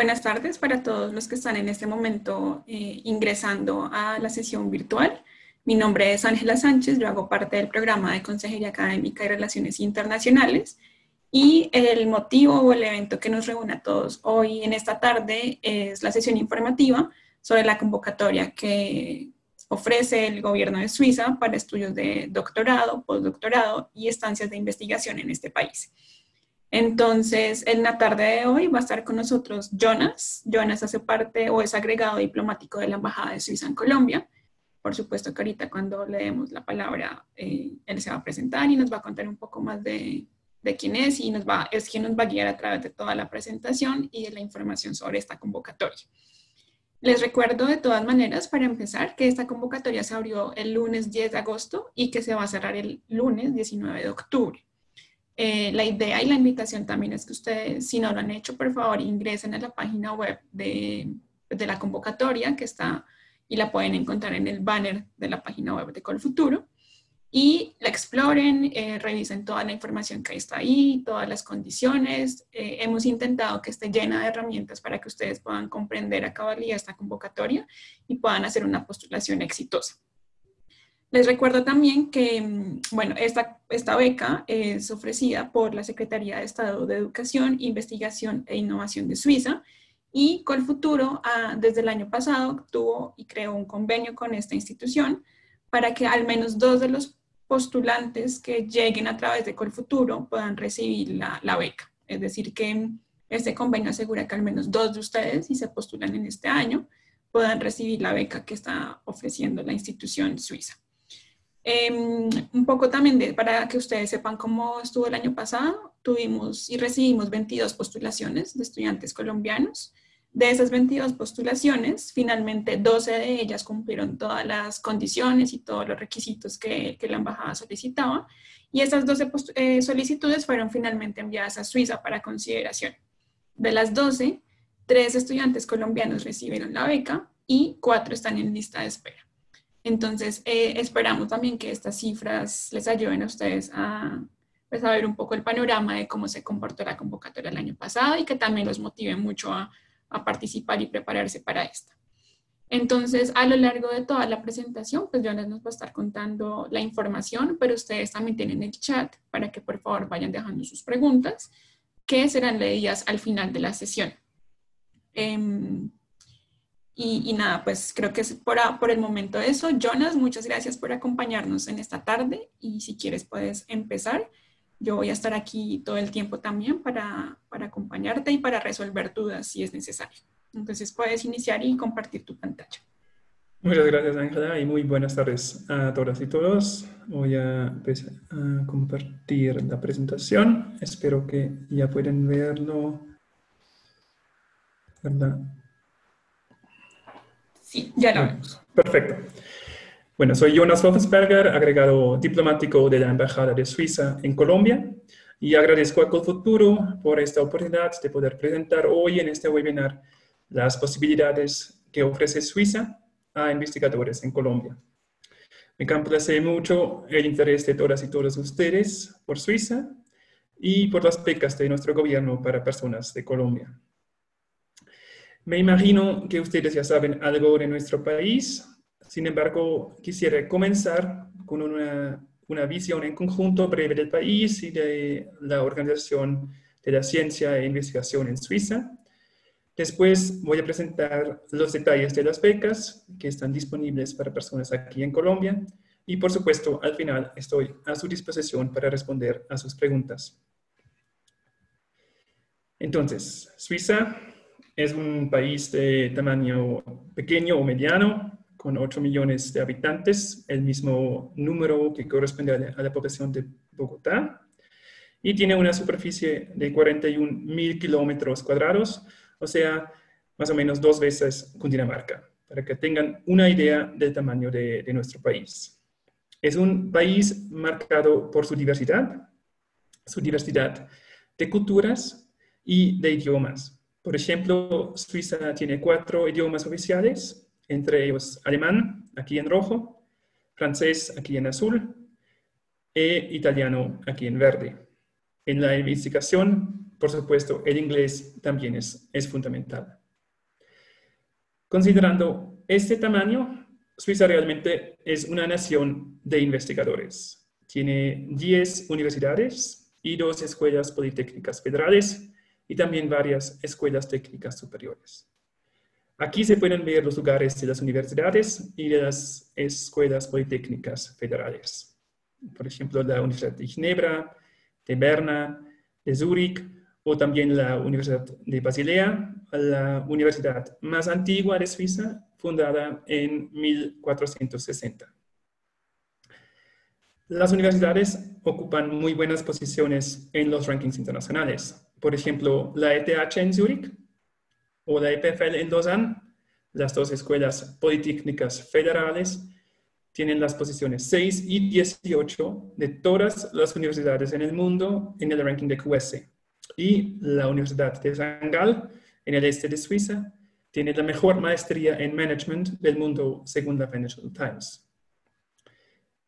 buenas tardes para todos los que están en este momento eh, ingresando a la sesión virtual. Mi nombre es Ángela Sánchez, yo hago parte del programa de Consejería Académica y Relaciones Internacionales y el motivo o el evento que nos reúne a todos hoy en esta tarde es la sesión informativa sobre la convocatoria que ofrece el gobierno de Suiza para estudios de doctorado, postdoctorado y estancias de investigación en este país. Entonces, en la tarde de hoy va a estar con nosotros Jonas. Jonas hace parte o es agregado diplomático de la Embajada de Suiza en Colombia. Por supuesto que ahorita cuando le demos la palabra, eh, él se va a presentar y nos va a contar un poco más de, quién es y nos va, es quien nos va a guiar a través de toda la presentación y de la información sobre esta convocatoria. Les recuerdo de todas maneras, para empezar, que esta convocatoria se abrió el lunes 10 de agosto y que se va a cerrar el lunes 19 de octubre. Eh, la idea y la invitación también es que ustedes, si no lo han hecho, por favor ingresen a la página web de, de la convocatoria que está y la pueden encontrar en el banner de la página web de Colfuturo y la exploren, eh, revisen toda la información que está ahí, todas las condiciones. Eh, hemos intentado que esté llena de herramientas para que ustedes puedan comprender a cabalidad esta convocatoria y puedan hacer una postulación exitosa. Les recuerdo también que, mm, bueno, esta, beca es ofrecida por la Secretaría de Estado de Educación, Investigación e Innovación de Suiza y Colfuturo ah, desde el año pasado tuvo y creó un convenio con esta institución para que al menos dos de los postulantes que lleguen a través de Colfuturo puedan recibir la, la beca. Es decir, que este convenio asegura que al menos dos de ustedes, si se postulan en este año, puedan recibir la beca que está ofreciendo la institución suiza. Em, un poco también para que ustedes sepan cómo estuvo el año pasado, tuvimos y recibimos 22 postulaciones de estudiantes colombianos. De esas 22 postulaciones, finalmente 12 de ellas cumplieron todas las condiciones y todos los requisitos que, la embajada solicitaba. Y esas 12 eh, solicitudes fueron finalmente enviadas a Suiza para consideración. De las 12, tres estudiantes colombianos recibieron la beca y cuatro están en lista de espera. Entonces, eh, esperamos también que estas cifras les ayuden a ustedes a, pues, a ver un poco el panorama de cómo se comportó la convocatoria el año pasado y que también los motive mucho a, a participar y prepararse para esta. Entonces, a lo largo de toda la presentación, pues Jonas nos va a estar contando la información, pero ustedes también tienen el chat para que por favor vayan dejando sus preguntas, que serán leídas al final de la sesión. Em, y, nada, pues creo que es por, por, el momento eso. Jonas, muchas gracias por acompañarnos en esta tarde y si quieres puedes empezar. Yo voy a estar aquí todo el tiempo también para, para acompañarte y para resolver dudas si es necesario. Entonces puedes iniciar y compartir tu pantalla. Muchas gracias, Ángela, y muy buenas tardes a todas y todos. Voy a empezar a compartir la presentación. Espero que ya pueden verlo. ¿Verdad? Sí, ya lo vemos. Perfecto. Bueno, soy Jonas Wolfensberger, agregado diplomático de la Embajada de Suiza en Colombia, y agradezco a Colfuturo por esta oportunidad de poder presentar hoy en este webinar las posibilidades que ofrece Suiza a investigadores en Colombia. Me complace mucho el interés de todas y todos ustedes por Suiza y por las becas de nuestro gobierno para personas de Colombia. Me imagino que ustedes ya saben algo de nuestro país, sin embargo, quisiera comenzar con una, una visión en conjunto breve del país y de la Organización de la Ciencia e Investigación en Suiza. Después voy a presentar los detalles de las becas que están disponibles para personas aquí en Colombia y por supuesto al final estoy a su disposición para responder a sus preguntas. Entonces, Suiza es un país de tamaño pequeño o mediano, con 8 millones de habitantes, el mismo número que corresponde a la, población de Bogotá, y tiene una superficie de 41 mil kilómetros cuadrados, o sea, más o menos dos veces Cundinamarca, para que tengan una idea del tamaño de, de nuestro país. Es un país marcado por su diversidad, su diversidad de culturas y de idiomas. Por ejemplo, Suiza tiene cuatro idiomas oficiales, entre ellos alemán, aquí en rojo, francés, aquí en azul, e italiano, aquí en verde. En la investigación por supuesto, el inglés también es, es fundamental. Considerando este tamaño, Suiza realmente es una nación de investigadores. Tiene 10 universidades y dos escuelas politécnicas federales y también varias escuelas técnicas superiores. Aquí se pueden ver los lugares de las universidades y de las escuelas politécnicas federales. Por ejemplo, la Universidad de Ginebra, de Berna, de Zúrich o también la Universidad de Basilea, la universidad más antigua de Suiza, fundada en 1460. Las universidades ocupan muy buenas posiciones en los rankings internacionales. Por ejemplo, la ETH en Zúrich o la EPFL en Lausanne, las dos escuelas politécnicas federales, tienen las posiciones 6 y 18 de todas las universidades en el mundo en el ranking de QS. Y la Universidad de St. en el este de Suiza, tiene la mejor maestría en management del mundo según la Financial Times.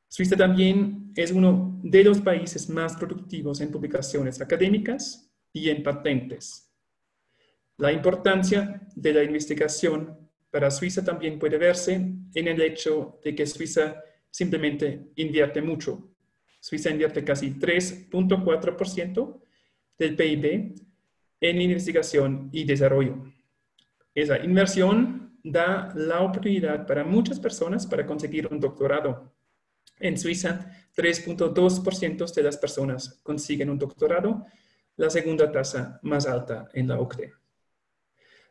Suiza también es uno de los países más productivos en publicaciones académicas y en patentes. La importancia de la investigación para Suiza también puede verse en el hecho de que Suiza simplemente invierte mucho. Suiza invierte casi 3.4% del PIB en investigación y desarrollo. Esa inversión da la oportunidad para muchas personas para conseguir un doctorado. En Suiza, 3.2% de las personas consiguen un doctorado, la segunda tasa más alta en la OCDE.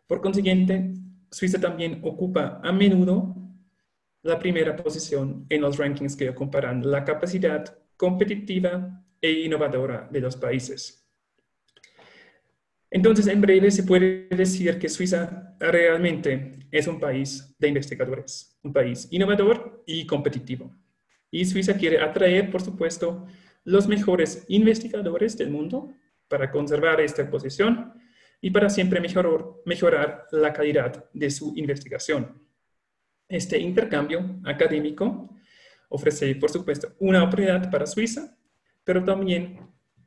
Por consiguiente, Suiza también ocupa a menudo la primera posición en los rankings que comparan la capacidad competitiva e innovadora de los países. Entonces, en breve se puede decir que Suiza realmente es un país de investigadores, un país innovador y competitivo. Y Suiza quiere atraer, por supuesto, los mejores investigadores del mundo para conservar esta posición y para siempre mejorar, la calidad de su investigación. Este intercambio académico ofrece, por supuesto, una oportunidad para Suiza, pero también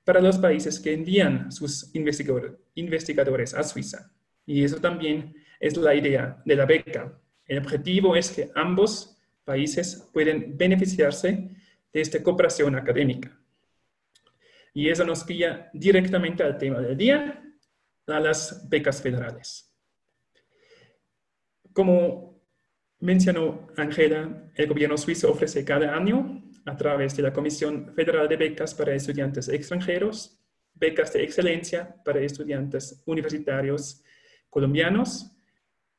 para los países que envían sus investigadores a Suiza. Y eso también es la idea de la beca. El objetivo es que ambos países pueden beneficiarse de esta cooperación académica. Y eso nos guía directamente al tema del día, a las becas federales. Como mencionó Angela, el gobierno suizo ofrece cada año a través de la Comisión Federal de Becas para Estudiantes Extranjeros, becas de excelencia para estudiantes universitarios colombianos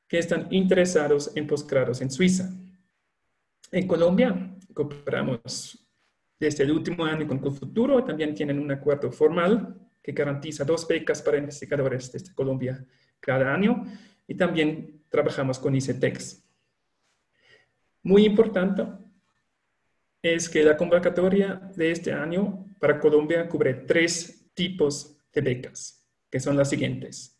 que están interesados en posgrados en Suiza. En Colombia cooperamos desde el último año con Futuro, también tienen un acuerdo formal que garantiza dos becas para investigadores desde Colombia cada año y también trabajamos con ICETEX. Muy importante, es que la convocatoria de este año para Colombia cubre tres tipos de becas, que son las siguientes.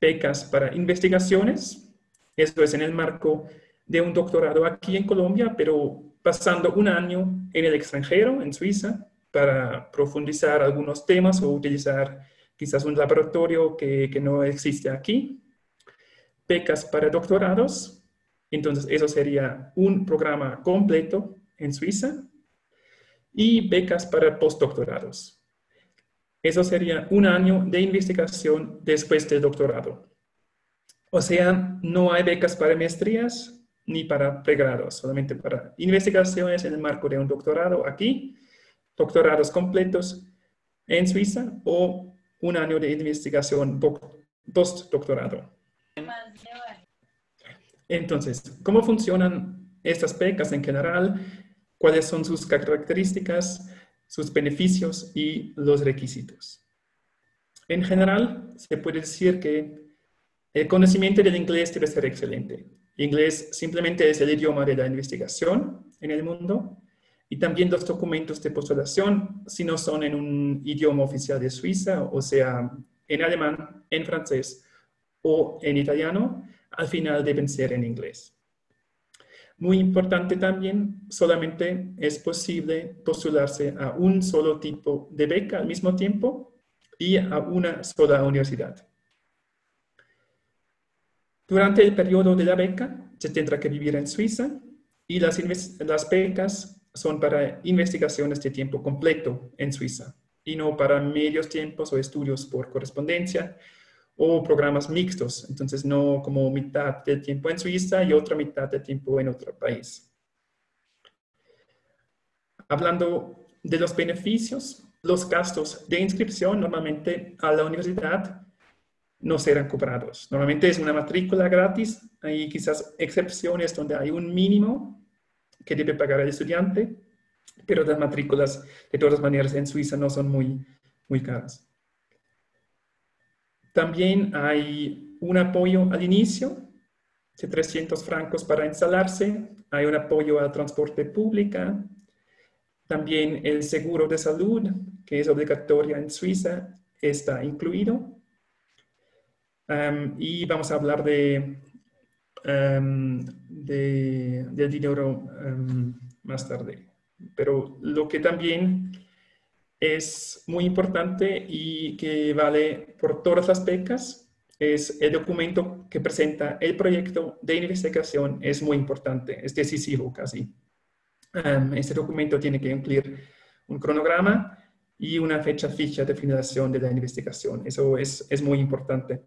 Becas para investigaciones, esto es en el marco de un doctorado aquí en Colombia, pero pasando un año en el extranjero, en Suiza, para profundizar algunos temas o utilizar quizás un laboratorio que, no existe aquí. Becas para doctorados, entonces eso sería un programa completo en Suiza y becas para postdoctorados. Eso sería un año de investigación después del doctorado. O sea, no hay becas para maestrías ni para pregrados, solamente para investigaciones en el marco de un doctorado aquí, doctorados completos en Suiza o un año de investigación postdoctorado. Entonces, ¿cómo funcionan estas becas en general? cuáles son sus características, sus beneficios y los requisitos. En general, se puede decir que el conocimiento del inglés debe ser excelente. Inglés simplemente es el idioma de la investigación en el mundo y también los documentos de postulación, si no son en un idioma oficial de Suiza, o sea, en alemán, en francés o en italiano, al final deben ser en inglés. Muy importante también, solamente es posible postularse a un solo tipo de beca al mismo tiempo, y a una sola universidad. Durante el periodo de la beca se tendrá que vivir en Suiza y las, las becas son para investigaciones de tiempo completo en Suiza y no para medios tiempos o estudios por correspondencia o programas mixtos, entonces no como mitad del tiempo en Suiza y otra mitad del tiempo en otro país. Hablando de los beneficios, los gastos de inscripción normalmente a la universidad no serán cobrados. Normalmente es una matrícula gratis, hay quizás excepciones donde hay un mínimo que debe pagar el estudiante, pero las matrículas de todas maneras en Suiza no son muy, muy caras. También hay un apoyo al inicio de 300 francos para instalarse, hay un apoyo al transporte público, también el seguro de salud, que es obligatorio en Suiza, está incluido. Y vamos a hablar de, del dinero más tarde. Pero lo que también es muy importante y que vale por todas las becas es el documento que presenta el proyecto de investigación. Es muy importante, es decisivo casi. este documento tiene que incluir un cronograma y una fecha ficha de finalización de la investigación. Eso es, es muy importante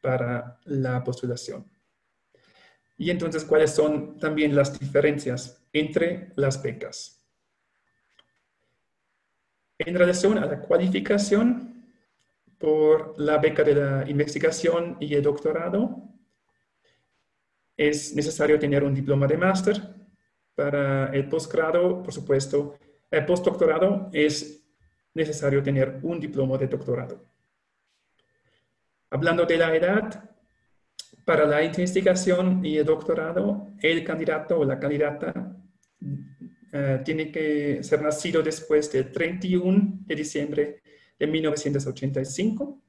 para la postulación. Y entonces, ¿cuáles son también las diferencias entre las becas? En relación a la cualificación por la beca de la investigación y el doctorado, es necesario tener un diploma de máster. Para el posgrado, por supuesto, el postdoctorado es necesario tener un diploma de doctorado. Hablando de la edad, para la investigación y el doctorado, el candidato o la candidata eh, tiene que ser nacido después del 31 de diciembre de 1985.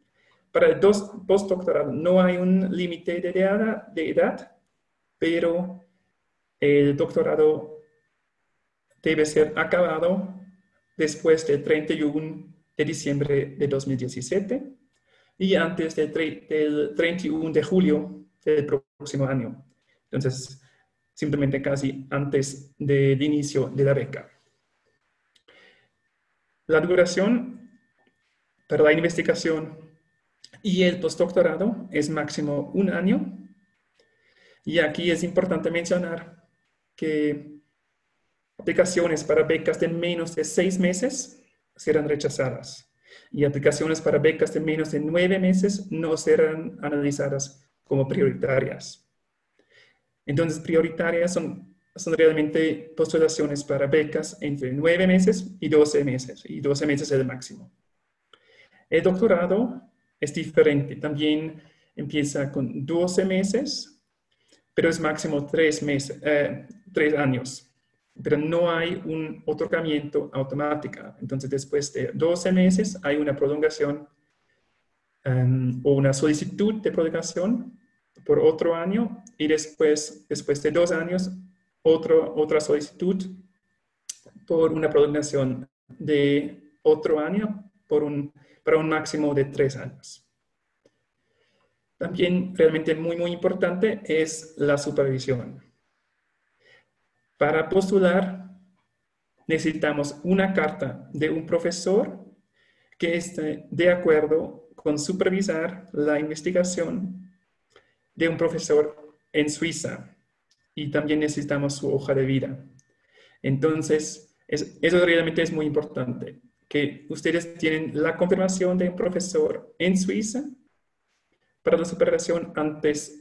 Para el postdoctorado no hay un límite de edad, de edad, pero el doctorado debe ser acabado después del 31 de diciembre de 2017 y antes del, del 31 de julio del próximo año. Entonces, simplemente casi antes del inicio de la beca. La duración para la investigación y el postdoctorado es máximo un año. Y aquí es importante mencionar que aplicaciones para becas de menos de seis meses serán rechazadas y aplicaciones para becas de menos de nueve meses no serán analizadas como prioritarias. Entonces, prioritarias son, son realmente postulaciones para becas entre nueve meses y doce meses, y doce meses es el máximo. El doctorado es diferente, también empieza con 12 meses, pero es máximo tres, meses, eh, tres años pero no hay un otorgamiento automático. Entonces, después de 12 meses hay una prolongación um, o una solicitud de prolongación por otro año y después, después de dos años, otro, otra solicitud por una prolongación de otro año por un, para un máximo de tres años. También realmente muy, muy importante es la supervisión. Para postular, necesitamos una carta de un profesor que esté de acuerdo con supervisar la investigación de un profesor en Suiza y también necesitamos su hoja de vida. Entonces, eso realmente es muy importante, que ustedes tienen la confirmación de un profesor en Suiza para la superación antes,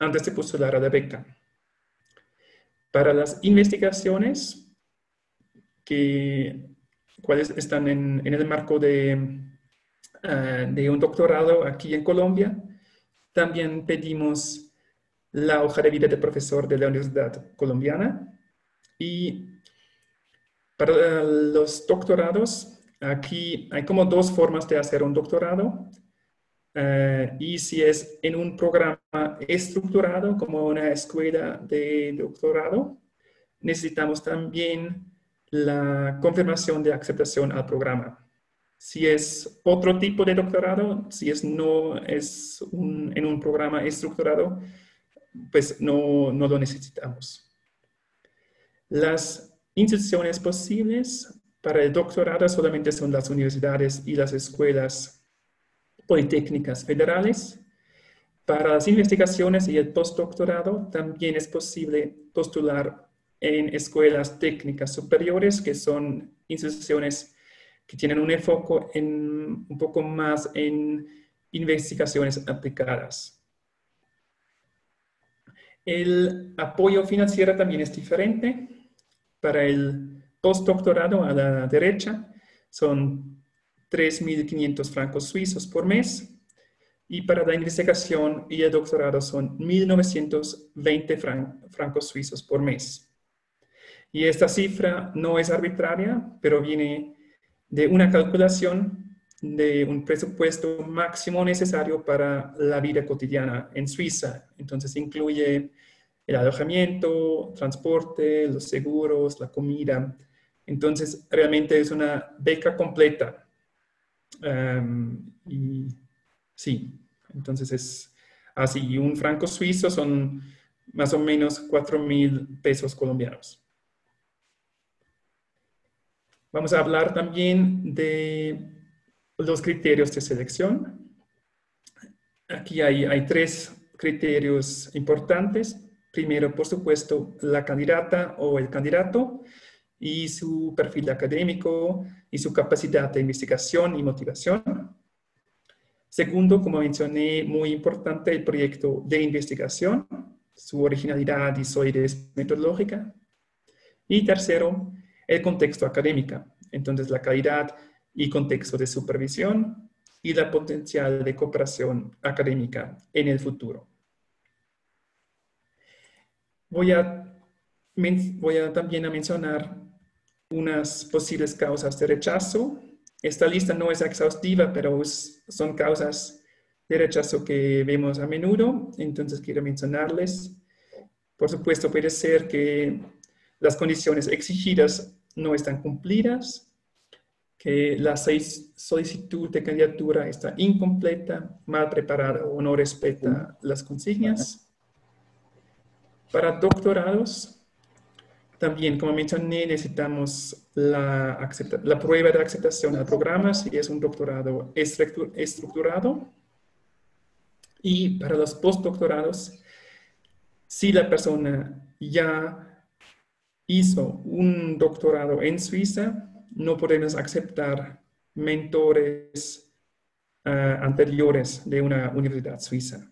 antes de postular a la beca. Para las investigaciones que, cuáles están en, el marco de, ah, de un doctorado aquí en Colombia, también pedimos la hoja de vida de profesor de la Universidad Colombiana. Y para los doctorados, aquí hay como dos formas de hacer un doctorado. Eh, y si es en un programa estructurado como una escuela de doctorado, necesitamos también la confirmación de aceptación al programa. Si es otro tipo de doctorado, si es no es en un programa estructurado, pues no, no lo necesitamos. Las instituciones posibles para el doctorado solamente son las universidades y las escuelas politécnicas federales. Para las investigaciones y el postdoctorado también es posible postular en escuelas técnicas superiores, que son instituciones que tienen un enfoque en, un poco más en investigaciones aplicadas. El apoyo financiero también es diferente. Para el postdoctorado a la derecha son 3.500 francos suizos por mes y para la investigación y el doctorado son 1.920 francos suizos por mes. Y esta cifra no es arbitraria, pero viene de una calculación de un presupuesto máximo necesario para la vida cotidiana en Suiza. Entonces incluye el alojamiento, transporte, los seguros, la comida. Entonces realmente es una beca completa. Y sí, entonces es así. Un franco suizo son más o menos 4 mil pesos colombianos. Vamos a hablar también de los criterios de selección. Aquí hay, hay tres criterios importantes. Primero, por supuesto, la candidata o el candidato y su perfil académico y su capacidad de investigación y motivación. Segundo, como mencioné, muy importante el proyecto de investigación, su originalidad y solidez metodológica. Y tercero, el contexto académico, entonces la calidad y contexto de supervisión y la potencial de cooperación académica en el futuro. Voy a, voy a también a mencionar unas posibles causas de rechazo. Esta lista no es exhaustiva, pero son causas de rechazo que vemos a menudo, entonces quiero mencionarles. Por supuesto, puede ser que las condiciones exigidas no están cumplidas, que la solicitud de candidatura está incompleta, mal preparada o no respeta las consignas. Para doctorados, también, como mencioné, necesitamos la, la prueba de aceptación al programa si es un doctorado estructurado. Y para los postdoctorados, si la persona ya hizo un doctorado en Suiza, no podemos aceptar mentores eh, anteriores de una universidad suiza.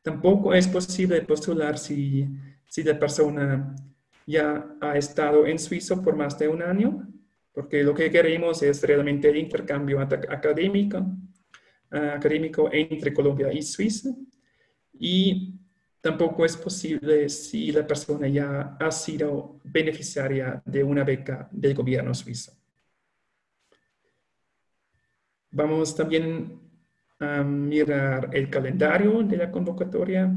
Tampoco es posible postular si, si la persona ya ha estado en Suiza por más de un año, porque lo que queremos es realmente el intercambio académico, uh, académico entre Colombia y Suiza. Y Tampoco es posible si la persona ya ha sido beneficiaria de una beca del gobierno suizo. Vamos también a mirar el calendario de la convocatoria.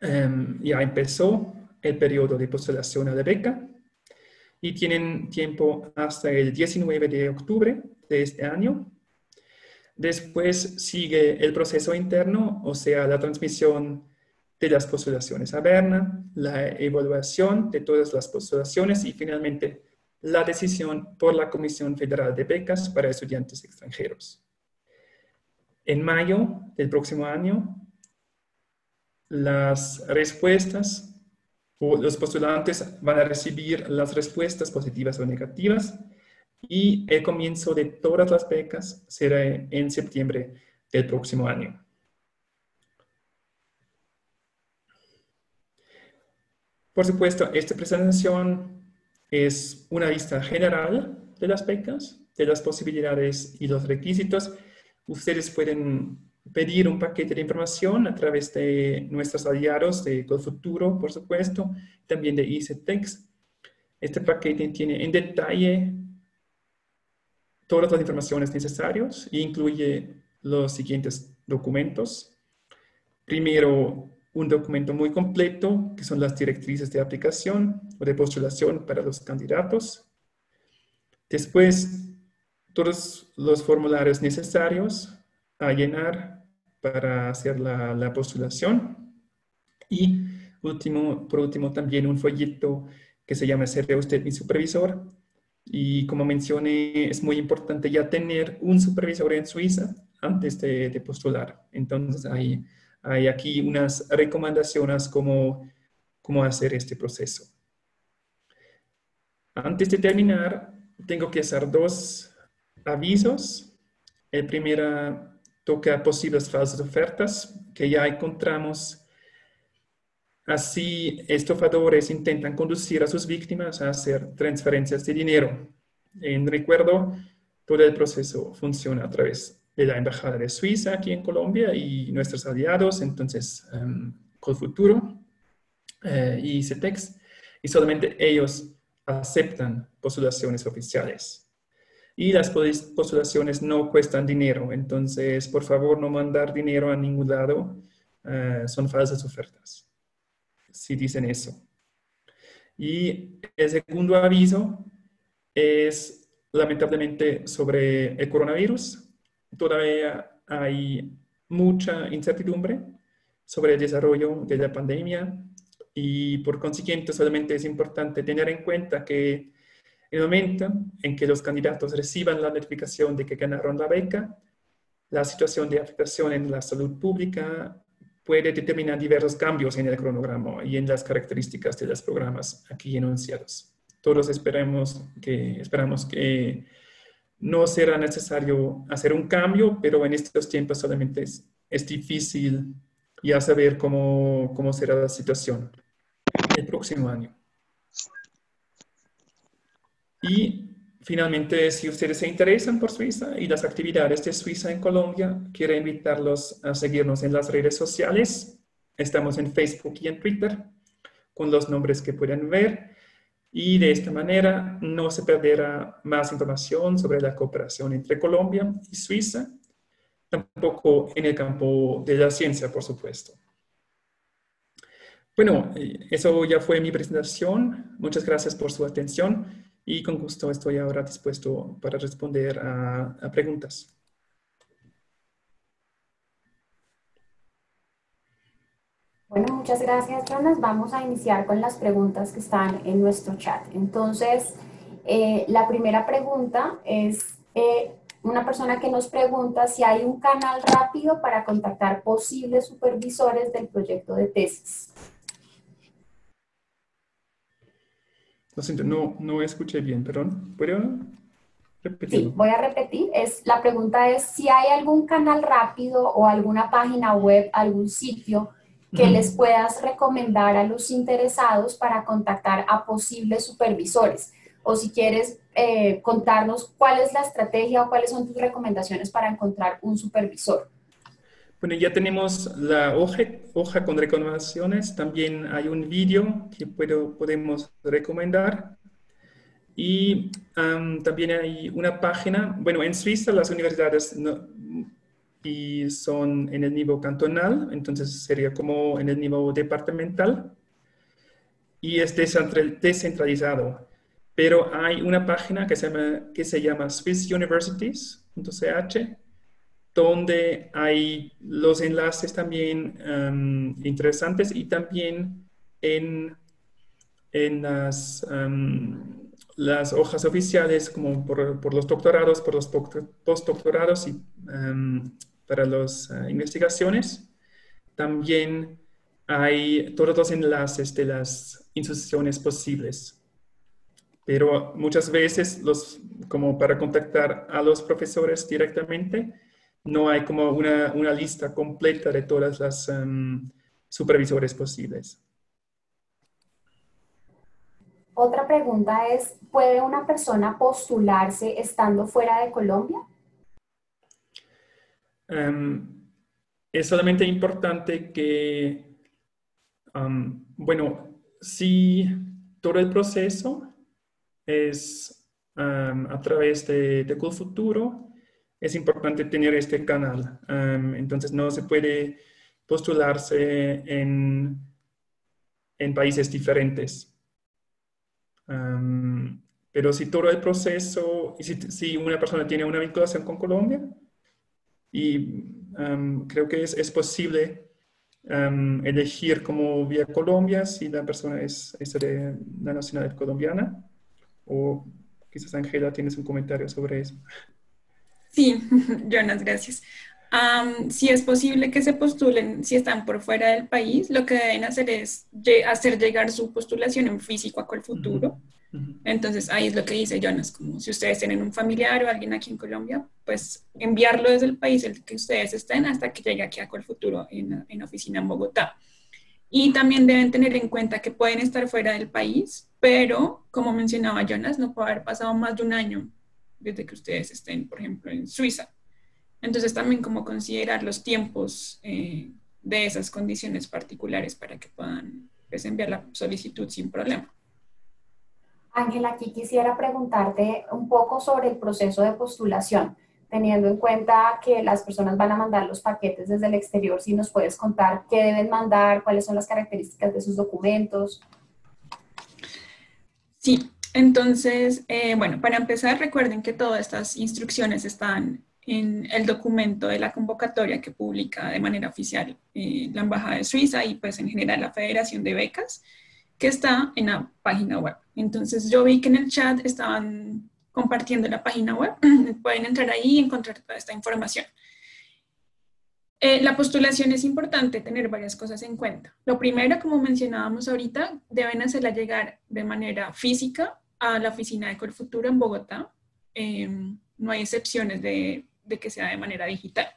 Em, ya empezó el periodo de postulación a la beca y tienen tiempo hasta el 19 de octubre de este año. Después sigue el proceso interno, o sea, la transmisión de las postulaciones a Berna, la evaluación de todas las postulaciones y finalmente la decisión por la Comisión Federal de Becas para Estudiantes Extranjeros. En mayo del próximo año, las respuestas los postulantes van a recibir las respuestas positivas o negativas y el comienzo de todas las becas será en septiembre del próximo año. Por supuesto, esta presentación es una lista general de las becas, de las posibilidades y los requisitos. Ustedes pueden pedir un paquete de información a través de nuestros aliados de Futuro, por supuesto, también de EasyTex. Este paquete tiene en detalle todas las informaciones necesarias e incluye los siguientes documentos. Primero, un documento muy completo, que son las directrices de aplicación o de postulación para los candidatos. Después todos los formularios necesarios a llenar para hacer la, la postulación. Y último, por último, también un folleto que se llama ¿Será usted mi supervisor? Y como mencioné, es muy importante ya tener un supervisor en Suiza antes de, de postular. Entonces, hay, hay aquí unas recomendaciones como cómo hacer este proceso. Antes de terminar, tengo que hacer dos avisos. El primero toca posibles falsas ofertas que ya encontramos. Así, estafadores intentan conducir a sus víctimas a hacer transferencias de dinero. En recuerdo, todo el proceso funciona a través de la Embajada de Suiza aquí en Colombia y nuestros aliados, entonces um, Colfuturo eh, y CETEX, y solamente ellos aceptan postulaciones oficiales. Y las postulaciones no cuestan dinero, entonces por favor no mandar dinero a ningún lado, eh, son falsas ofertas, si dicen eso. Y el segundo aviso es lamentablemente sobre el coronavirus. Todavía hay mucha incertidumbre sobre el desarrollo de la pandemia y por consiguiente solamente es importante tener en cuenta que el momento en que los candidatos reciban la notificación de que ganaron la beca, la situación de afectación en la salud pública puede determinar diversos cambios en el cronograma y en las características de los programas aquí enunciados. Todos esperamos que, esperamos que no será necesario hacer un cambio, pero en estos tiempos solamente es, es difícil ya saber cómo, cómo será la situación el próximo año. Y finalmente, si ustedes se interesan por Suiza y las actividades de Suiza en Colombia, quiero invitarlos a seguirnos en las redes sociales. Estamos en Facebook y en Twitter con los nombres que pueden ver. Y de esta manera no se perderá más información sobre la cooperación entre Colombia y Suiza, tampoco en el campo de la ciencia, por supuesto. Bueno, eso ya fue mi presentación. Muchas gracias por su atención y con gusto estoy ahora dispuesto para responder a, preguntas. Bueno, muchas gracias, Jonas. Vamos a iniciar con las preguntas que están en nuestro chat. Entonces, eh, la primera pregunta es eh, una persona que nos pregunta si hay un canal rápido para contactar posibles supervisores del proyecto de tesis. Lo siento, no, no escuché bien, perdón. ¿Puedo repetir? Sí, voy a repetir. Es, la pregunta es si hay algún canal rápido o alguna página web, algún sitio que les puedas recomendar a los interesados para contactar a posibles supervisores. O si quieres eh, contarnos cuál es la estrategia o cuáles son tus recomendaciones para encontrar un supervisor. Bueno, ya tenemos la hoja, hoja con recomendaciones. También hay un vídeo que puedo, podemos recomendar. Y también hay una página. Bueno, en Suiza las universidades y son en el nivel cantonal, entonces sería como en el nivel departamental. Y es descentralizado. Pero hay una página que se llama, que se llama swissuniversities.ch donde hay los enlaces también interesantes y también en, en las, las hojas oficiales como por, los doctorados, por los postdoctorados y para las uh, investigaciones. También hay todos los enlaces de las instituciones posibles. Pero muchas veces, los, como para contactar a los profesores directamente, no hay como una, lista completa de todas las um, supervisores posibles. Otra pregunta es, ¿puede una persona postularse estando fuera de Colombia? Um, es solamente importante que, um, bueno, si todo el proceso es a través de, de Futuro, es importante tener este canal. entonces no se puede postularse en, en países diferentes. Pero si todo el proceso, y si, una persona tiene una vinculación con Colombia, y creo que es, es posible elegir como vía Colombia si la persona es, es de la nacionalidad colombiana, o quizás Ángela tienes un comentario sobre eso. Sí, Jonas, gracias si es posible que se postulen, si están por fuera del país, lo que deben hacer es hacer llegar su postulación en físico a Colfuturo. Entonces ahí es lo que dice Jonas, como si ustedes tienen un familiar o alguien aquí en Colombia, pues enviarlo desde el país el que ustedes estén hasta que llegue aquí a Colfuturo en, en oficina en Bogotá. Y también deben tener en cuenta que pueden estar fuera del país, pero como mencionaba Jonas, no puede haber pasado más de un año desde que ustedes estén, por ejemplo, en Suiza. Entonces también como considerar los tiempos eh, de esas condiciones particulares para que puedan pues, enviar la solicitud sin problema. Ángela, aquí quisiera preguntarte un poco sobre el proceso de postulación, teniendo en cuenta que las personas van a mandar los paquetes desde el exterior, si nos puedes contar qué deben mandar, cuáles son las características de sus documentos. Sí, entonces, eh, bueno, para empezar, recuerden que todas estas instrucciones están en el documento de la convocatoria que publica de manera oficial eh, la Embajada de Suiza y pues en general la Federación de Becas, que está en la página web. Entonces yo vi que en el chat estaban compartiendo la página web, pueden entrar ahí y encontrar toda esta información. Eh, la postulación es importante tener varias cosas en cuenta. Lo primero, como mencionábamos ahorita, deben hacerla llegar de manera física a la oficina de Colfuturo en Bogotá. Em, no hay excepciones de que sea de manera digital.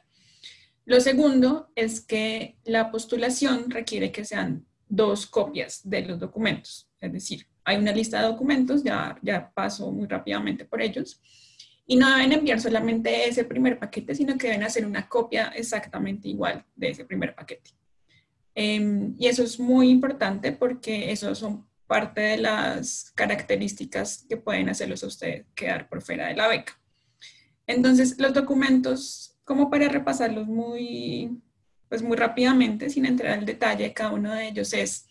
Lo segundo es que la postulación requiere que sean dos copias de los documentos, es decir, hay una lista de documentos, ya, ya paso muy rápidamente por ellos, y no deben enviar solamente ese primer paquete, sino que deben hacer una copia exactamente igual de ese primer paquete. Em, y eso es muy importante porque eso son parte de las características que pueden hacerlos a ustedes quedar por fuera de la beca. Entonces, los documentos, como para repasarlos muy, pues muy rápidamente, sin entrar al detalle, cada uno de ellos es,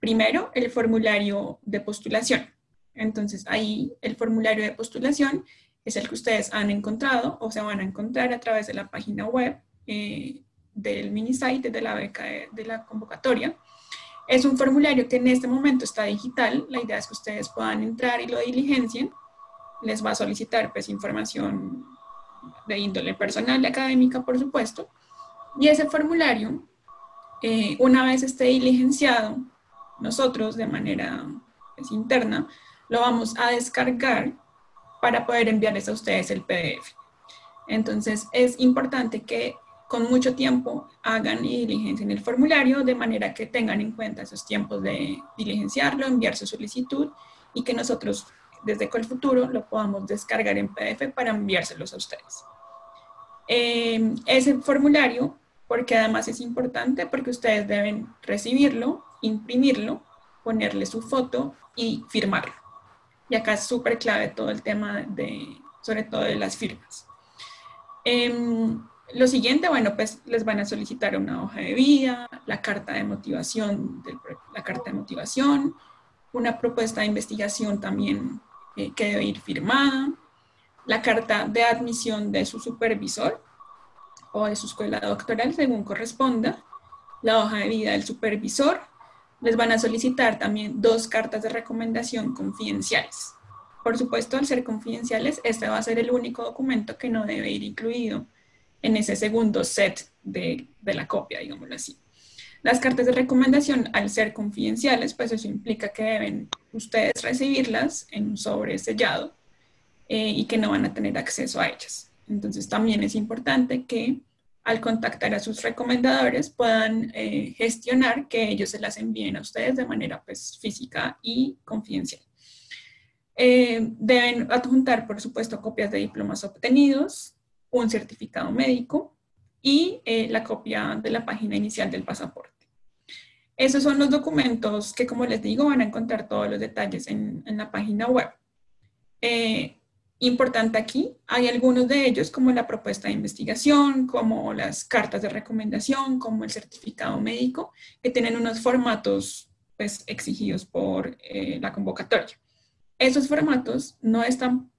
primero, el formulario de postulación. Entonces, ahí el formulario de postulación es el que ustedes han encontrado o se van a encontrar a través de la página web eh, del mini site de la beca de, de la convocatoria. Es un formulario que en este momento está digital. La idea es que ustedes puedan entrar y lo diligencien les va a solicitar pues información de índole personal y académica, por supuesto. Y ese formulario, eh, una vez esté diligenciado, nosotros de manera pues, interna lo vamos a descargar para poder enviarles a ustedes el PDF. Entonces es importante que con mucho tiempo hagan y diligencien el formulario de manera que tengan en cuenta esos tiempos de diligenciarlo, enviar su solicitud y que nosotros desde Colfuturo lo podamos descargar en PDF para enviárselos a ustedes. Eh, ese formulario, porque además es importante, porque ustedes deben recibirlo, imprimirlo, ponerle su foto y firmarlo. Y acá es súper clave todo el tema de, sobre todo de las firmas. Em, lo siguiente, bueno, pues les van a solicitar una hoja de vida, la carta de motivación, la carta de motivación, una propuesta de investigación también eh, que debe ir firmada, la carta de admisión de su supervisor o de su escuela doctoral, según corresponda, la hoja de vida del supervisor. Les van a solicitar también dos cartas de recomendación confidenciales. Por supuesto, al ser confidenciales, este va a ser el único documento que no debe ir incluido en ese segundo set de, de la copia, digámoslo así. Las cartas de recomendación, al ser confidenciales, pues eso implica que deben ustedes recibirlas en un sobre sellado eh, y que no van a tener acceso a ellas. Entonces también es importante que al contactar a sus recomendadores puedan eh, gestionar que ellos se las envíen a ustedes de manera pues, física y confidencial. Eh, deben adjuntar, por supuesto, copias de diplomas obtenidos, un certificado médico y la copia de la página inicial del pasaporte. Esos son los documentos que, como les digo, van a encontrar todos los detalles en, la página web. Eh, importante aquí, hay algunos de ellos como la propuesta de investigación, como las cartas de recomendación, como el certificado médico, que tienen unos formatos pues, exigidos por eh, la convocatoria. esos formatos no están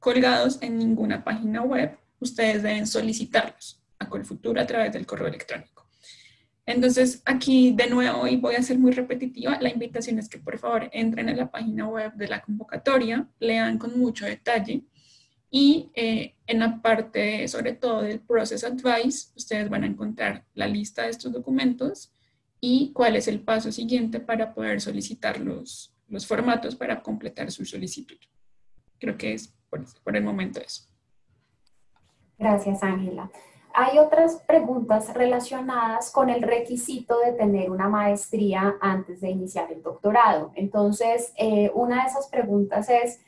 colgados en ninguna página web, ustedes deben solicitarlos a Colfuturo a través del correo electrónico. Entonces, aquí de nuevo, y voy a ser muy repetitiva, la invitación es que por favor entren a la página web de la convocatoria, lean con mucho detalle y eh, en la parte, sobre todo del Process Advice, ustedes van a encontrar la lista de estos documentos y cuál es el paso siguiente para poder solicitar los, los formatos para completar su solicitud. Creo que es por el momento eso. Gracias, Ángela. Hay otras preguntas relacionadas con el requisito de tener una maestría antes de iniciar el doctorado. Entonces, eh, una de esas preguntas es,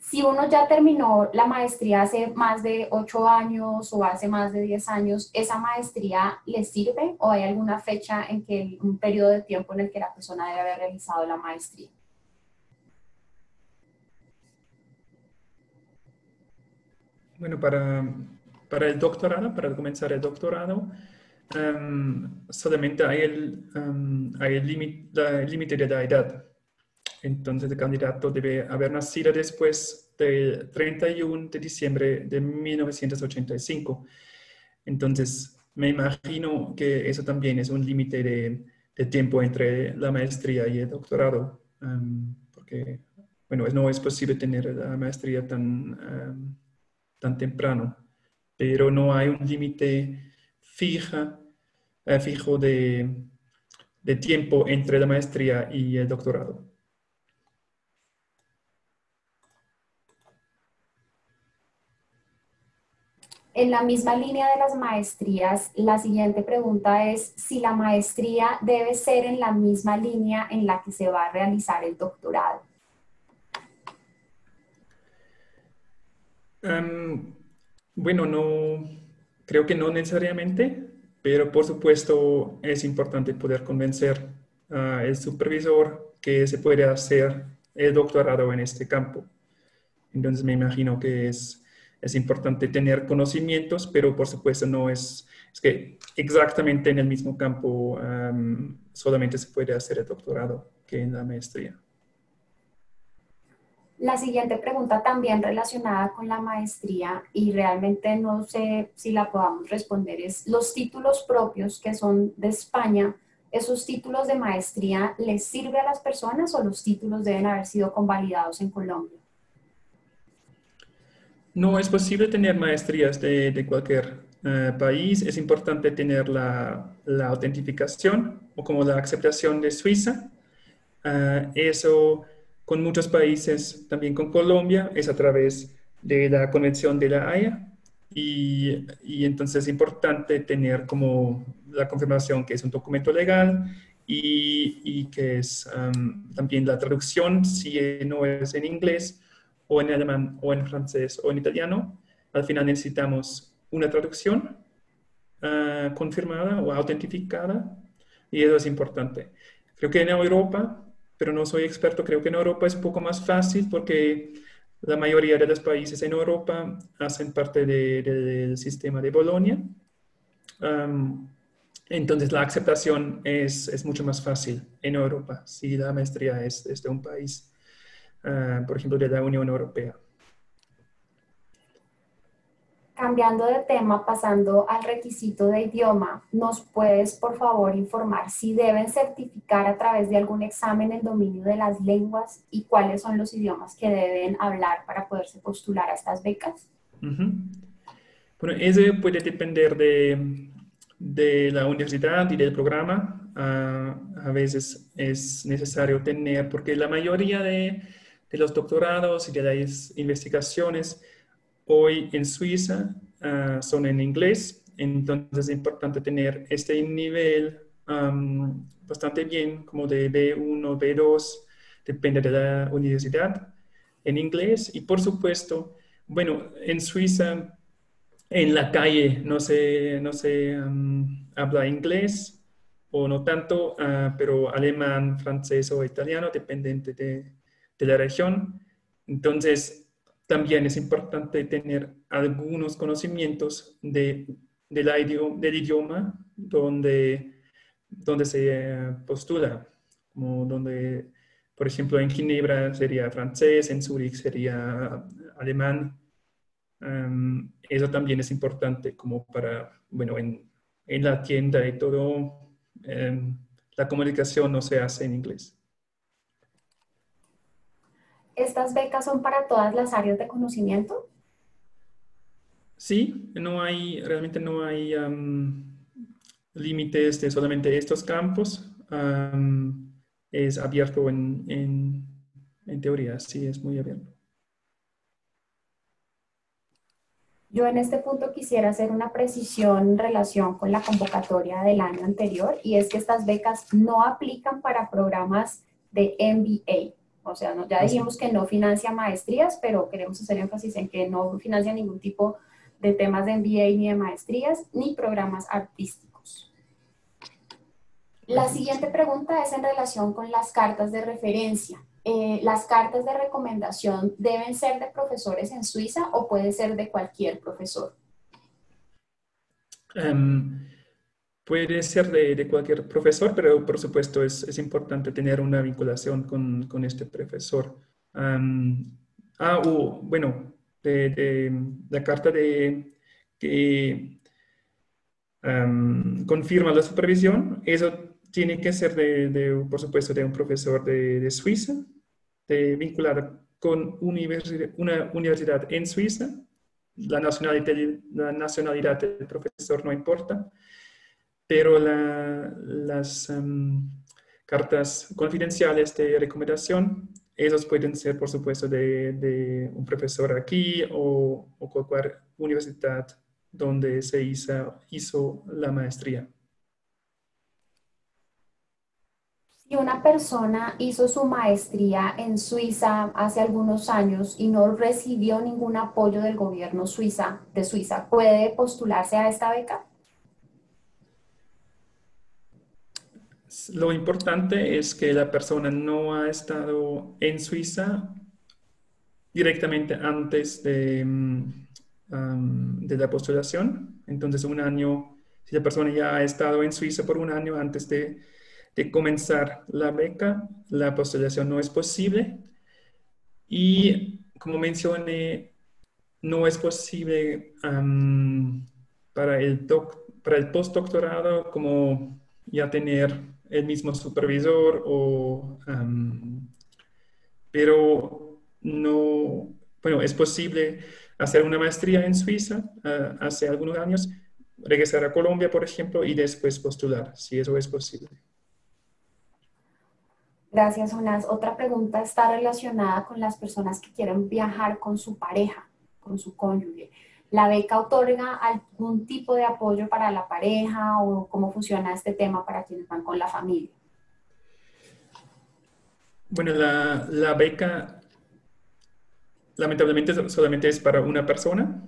si uno ya terminó la maestría hace más de ocho años o hace más de diez años, ¿esa maestría le sirve o hay alguna fecha en que, un periodo de tiempo en el que la persona debe haber realizado la maestría? Bueno, para, para el doctorado, para comenzar el doctorado, em, solamente hay el, um, límite de la edad. Entonces el candidato debe haber nacido después del 31 de diciembre de 1985. Entonces me imagino que eso también es un límite de, de, tiempo entre la maestría y el doctorado, em, porque bueno, no es posible tener la maestría tan, tan temprano pero no hay un límite fija, eh, fijo de, de tiempo entre la maestría y el doctorado. En la misma línea de las maestrías, la siguiente pregunta es si la maestría debe ser en la misma línea en la que se va a realizar el doctorado. Um, bueno, no, creo que no necesariamente, pero por supuesto es importante poder convencer al supervisor que se puede hacer el doctorado en este campo. Entonces me imagino que es, es importante tener conocimientos, pero por supuesto no es, es que exactamente en el mismo campo solamente se puede hacer el doctorado que en la maestría. La siguiente pregunta también relacionada con la maestría y realmente no sé si la podamos responder es los títulos propios que son de España, ¿esos títulos de maestría les sirve a las personas o los títulos deben haber sido convalidados en Colombia? No, es posible tener maestrías de, cualquier eh, país. Es importante tener la, autentificación o como la aceptación de Suiza. Uh, eso con muchos países, también con Colombia, es a través de la Convención de la Haya. Y, y, entonces es importante tener como la confirmación que es un documento legal y, y que es también la traducción, si no es en inglés o en alemán o en francés o en italiano. Al final necesitamos una traducción ah, confirmada o autentificada y eso es importante. Creo que en Europa pero no soy experto. Creo que en Europa es un poco más fácil porque la mayoría de los países en Europa hacen parte del sistema de Bolonia. entonces la aceptación es, es, mucho más fácil en Europa si la maestría es, de un país, ah, por ejemplo, de la Unión Europea. Cambiando de tema, pasando al requisito de idioma, ¿nos puedes por favor informar si deben certificar a través de algún examen el dominio de las lenguas y cuáles son los idiomas que deben hablar para poderse postular a estas becas? Bueno, eso puede depender de, de la universidad y del programa. Ah, a veces es necesario tener, porque la mayoría de, de los doctorados y de las investigaciones hoy en Suiza ah, son en inglés, entonces es importante tener este nivel bastante bien, como de B1, B2, depende de la universidad, en inglés. Y por supuesto, bueno, en Suiza, en la calle no se, no se habla inglés o no tanto, ah, pero alemán, francés o italiano, dependiente de, de la región. Entonces, también es importante tener algunos conocimientos de, del idioma donde, se postula, como donde Por ejemplo, en Ginebra sería francés, en Zúrich sería alemán. eso también es importante como para, bueno, en, en la tienda y todo, em, la comunicación no se hace en inglés. ¿Estas becas son para todas las áreas de conocimiento? Sí, no hay, realmente no hay límites de solamente estos campos. es abierto en, en, en teoría, sí, es muy abierto. Yo en este punto quisiera hacer una precisión en relación con la convocatoria del año anterior y es que estas becas no aplican para programas de MBA. O sea, ya dijimos que no financia maestrías, pero queremos hacer énfasis en que no financia ningún tipo de temas de MBA ni de maestrías, ni programas artísticos. La siguiente pregunta es en relación con las cartas de referencia. Eh, ¿Las cartas de recomendación deben ser de profesores en Suiza o puede ser de cualquier profesor? Em, puede ser de, cualquier profesor, pero por supuesto es, es importante tener una vinculación con, con este profesor. ah, bueno, de, la carta de que confirma la supervisión, eso tiene que ser de, por supuesto, de un profesor de, Suiza, de vinculado con una universidad en Suiza. La nacionalidad, la nacionalidad del profesor no importa, pero las cartas confidenciales de recomendación esos pueden ser, por supuesto, de, un profesor aquí o, cualquier universidad donde se hizo, hizo la maestría. Si una persona hizo su maestría en Suiza hace algunos años y no recibió ningún apoyo del gobierno suiza, de Suiza, ¿puede postularse a esta beca? Lo importante es que la persona no ha estado en Suiza directamente antes de, mm, de la postulación. Entonces, un año, si la persona ya ha estado en Suiza por un año antes de, de comenzar la beca, la postulación no es posible. Y como mencioné, no es posible para, el para el postdoctorado como ya tener el mismo supervisor o... pero no, bueno, es posible hacer una maestría en Suiza ah, hace algunos años, regresar a Colombia, por ejemplo, y después postular, si eso es posible. Gracias, Jonas. Otra pregunta está relacionada con las personas que quieren viajar con su pareja, con su cónyuge. ¿La beca otorga algún tipo de apoyo para la pareja o cómo funciona este tema para quienes van con la familia? Bueno, la, beca lamentablemente solamente es para una persona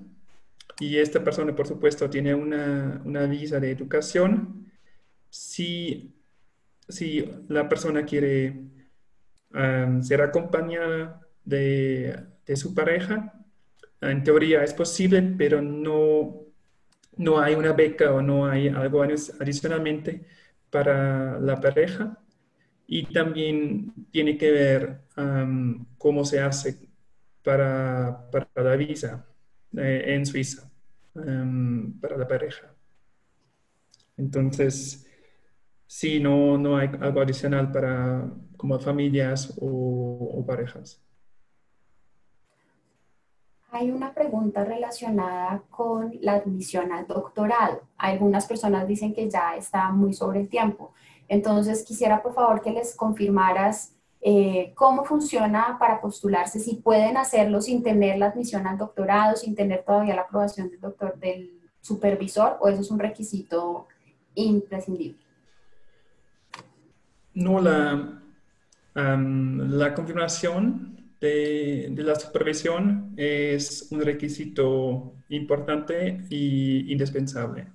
y esta persona, por supuesto, tiene una, visa de educación. Si, si la persona quiere ser acompañada de su pareja, en teoría es posible, pero no, no hay una beca o no hay algo adicionalmente para la pareja. Y también tiene que ver cómo se hace para, para la visa eh, en Suiza, para la pareja. Entonces, sí, no, no hay algo adicional para como familias o parejas. Hay una pregunta relacionada con la admisión al doctorado. Algunas personas dicen que ya está muy sobre el tiempo. Entonces, quisiera por favor que les confirmaras eh, cómo funciona para postularse, si pueden hacerlo sin tener la admisión al doctorado, sin tener todavía la aprobación del doctor, del supervisor, o eso es un requisito imprescindible. No, la, la confirmación de, la supervisión es un requisito importante e indispensable.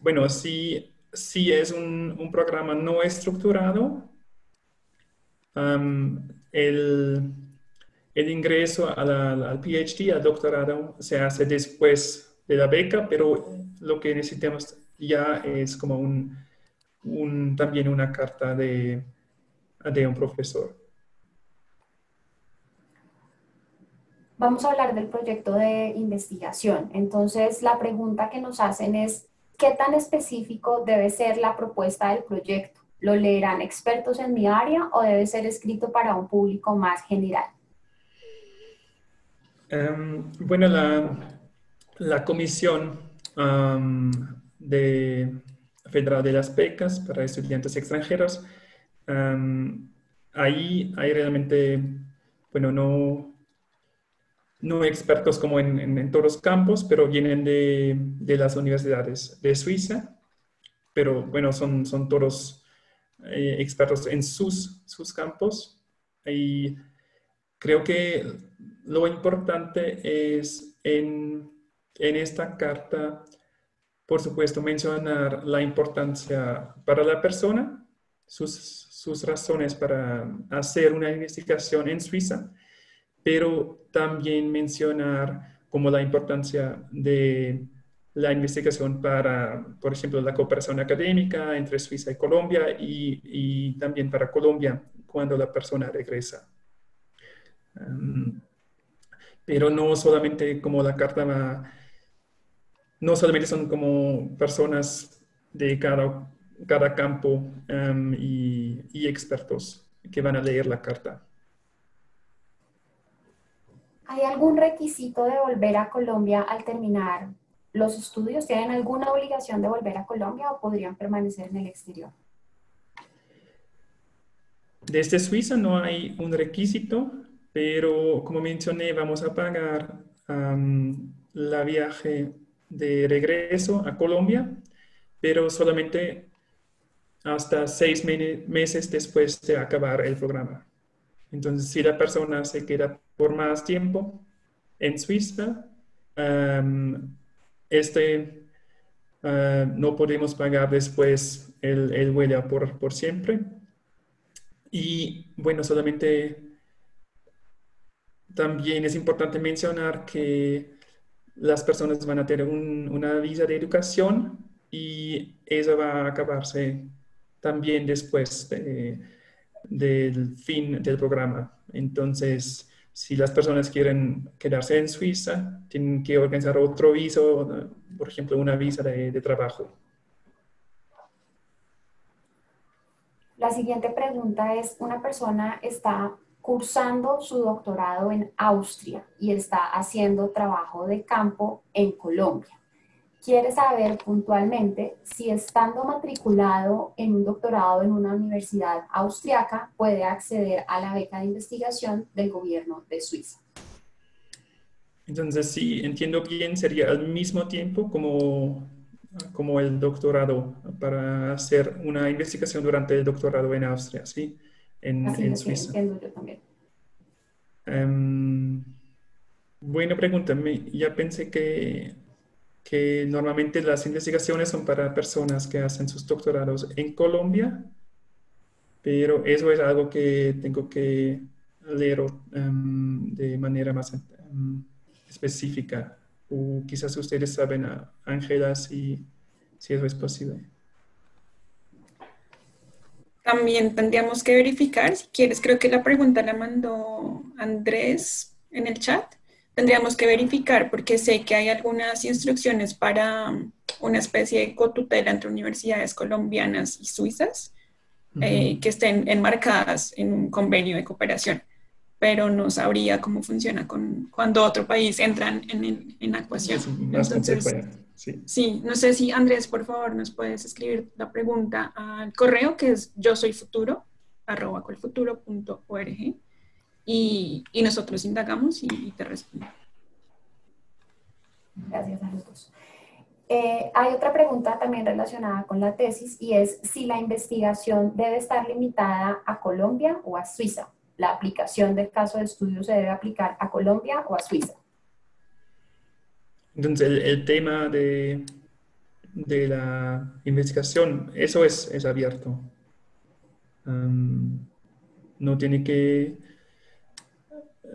bueno, si, si es un, programa no estructurado, el, el, ingreso al PhD, al doctorado, se hace después de la beca, pero lo que necesitamos ya es como un también una carta de, de un profesor. Vamos a hablar del proyecto de investigación. Entonces, la pregunta que nos hacen es, ¿qué tan específico debe ser la propuesta del proyecto? ¿Lo leerán expertos en mi área o debe ser escrito para un público más general? Em, bueno, la, Comisión de Federal de las Becas para Estudiantes Extranjeros, ahí hay realmente, bueno, no, no expertos como en, todos los campos, pero vienen de, las universidades de Suiza, pero bueno, son, son todos eh, expertos en sus, sus campos. Y creo que lo importante es en, en esta carta, por supuesto, mencionar la importancia para la persona, sus, sus razones para hacer una investigación en Suiza, pero también mencionar como la importancia de la investigación para, por ejemplo, la cooperación académica entre Suiza y Colombia y, y también para Colombia cuando la persona regresa. Um, pero no solamente como la carta no solamente son como personas de cada, cada campo um, y, y expertos que van a leer la carta. ¿Hay algún requisito de volver a Colombia al terminar los estudios? ¿Tienen alguna obligación de volver a Colombia o podrían permanecer en el exterior? Desde Suiza no hay un requisito, pero como mencioné, vamos a pagar la viaje de regreso a Colombia, pero solamente hasta seis meses después de acabar el programa. Entonces, si la persona se queda por más tiempo en Suiza, este ah, no podemos pagar después el, el huella por, por siempre. Y bueno, solamente también es importante mencionar que las personas van a tener una visa de educación y eso va a acabarse también después del fin del programa. Entonces, si las personas quieren quedarse en Suiza, tienen que organizar otro viso, por ejemplo, una visa de, de trabajo. La siguiente pregunta es, una persona está cursando su doctorado en Austria y está haciendo trabajo de campo en Colombia quiere saber puntualmente si estando matriculado en un doctorado en una universidad austriaca puede acceder a la beca de investigación del gobierno de Suiza. Entonces, si entiendo bien, sería al mismo tiempo como, como el doctorado para hacer una investigación durante el doctorado en Austria, ¿sí? En, en Suiza. Entiendo yo también. Um, buena pregunta. ya pensé que que normalmente las investigaciones son para personas que hacen sus doctorados en Colombia, pero eso es algo que tengo que leer em, de manera más em, específica. O quizás ustedes saben, Ángela, si, si eso es posible. También tendríamos que verificar, si quieres, creo que la pregunta la mandó Andrés en el chat tendríamos que verificar porque sé que hay algunas instrucciones para una especie de cotutela entre universidades colombianas y suizas eh, que estén enmarcadas en un convenio de cooperación, pero no sabría cómo funciona con, cuando otro país entra en, en ecuación. sí. sí, no sé si Andrés, por favor, nos puedes escribir la pregunta al correo que es yo soy futuro arroba colfuturo.org y, y nosotros indagamos y, te respondo. Gracias a los dos. Eh, hay otra pregunta también relacionada con la tesis y es si la investigación debe estar limitada a Colombia o a Suiza. ¿La aplicación del caso de estudio se debe aplicar a Colombia o a Suiza? Entonces, el, tema de, de, la investigación, eso es, es abierto. no tiene que